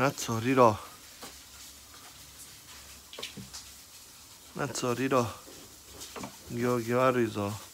nát sổ đi đỏ nát sổ đi đỏ gyo gyo rồi à rồi.